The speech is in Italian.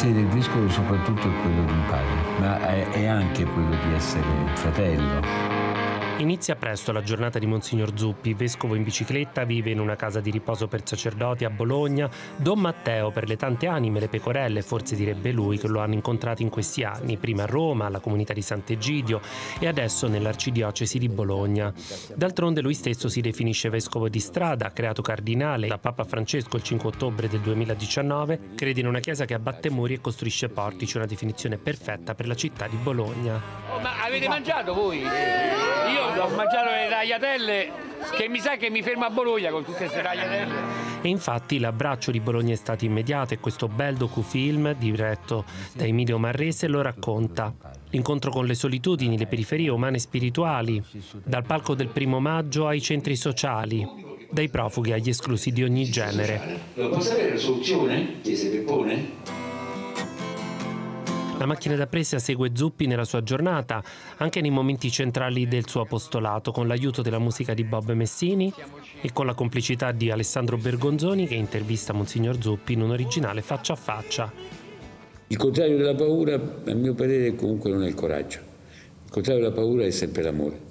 mestiere del vescovo soprattutto è quello di un padre, ma è, anche quello di essere fratello. Inizia presto la giornata di Monsignor Zuppi, vescovo in bicicletta, vive in una casa di riposo per sacerdoti a Bologna. Don Matteo, per le tante anime, le pecorelle, forse direbbe lui, che lo hanno incontrato in questi anni, prima a Roma, alla comunità di Sant'Egidio e adesso nell'arcidiocesi di Bologna. D'altronde lui stesso si definisce vescovo di strada, creato cardinale da Papa Francesco il 5 ottobre del 2019, crede in una chiesa che abbatte muri e costruisce portici, una definizione perfetta per la città di Bologna. Oh, ma avete mangiato voi? Io ho mangiato le tagliatelle che mi sa che mi fermo a Bologna con tutte queste tagliatelle. E infatti l'abbraccio di Bologna è stato immediato e questo bel docufilm diretto da Emilio Marrese lo racconta. L'incontro con le solitudini, le periferie umane e spirituali, dal palco del primo maggio ai centri sociali, dai profughi agli esclusi di ogni genere. Lo posso avere la soluzione? Chiese Peppone? La macchina da presa segue Zuppi nella sua giornata, anche nei momenti centrali del suo apostolato, con l'aiuto della musica di Bob Messini e con la complicità di Alessandro Bergonzoni che intervista Monsignor Zuppi in un originale faccia a faccia. Il contrario della paura, a mio parere, comunque non è il coraggio. Il contrario della paura è sempre l'amore.